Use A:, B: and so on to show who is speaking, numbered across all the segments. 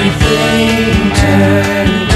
A: everything turns.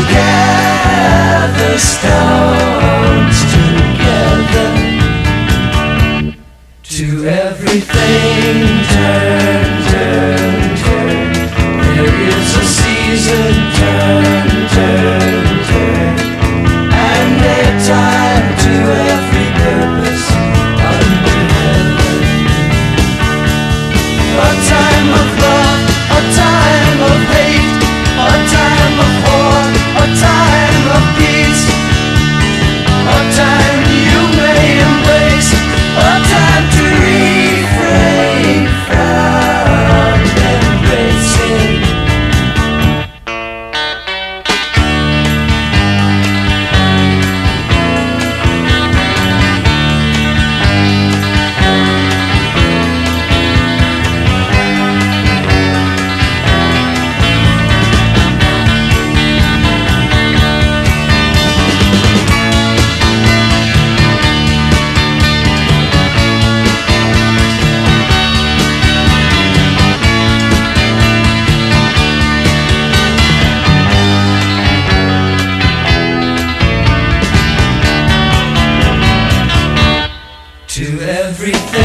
A: Together stones together. To everything turn, turn, turn There is a season everything.